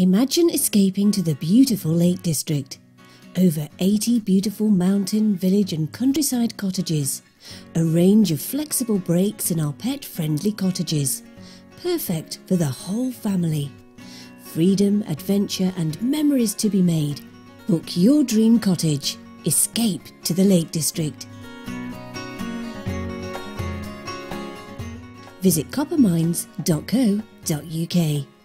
Imagine escaping to the beautiful Lake District. Over 80 beautiful mountain, village, and countryside cottages. A range of flexible breaks in our pet friendly cottages. Perfect for the whole family. Freedom, adventure, and memories to be made. Book your dream cottage. Escape to the Lake District. Visit coppermines.co.uk.